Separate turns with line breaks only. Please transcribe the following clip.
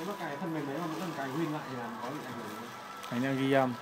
nếu mà cài thân mềm đấy mà mỗi lần cài win lại thì làm có bị ảnh hưởng không?
Anh đang ghi âm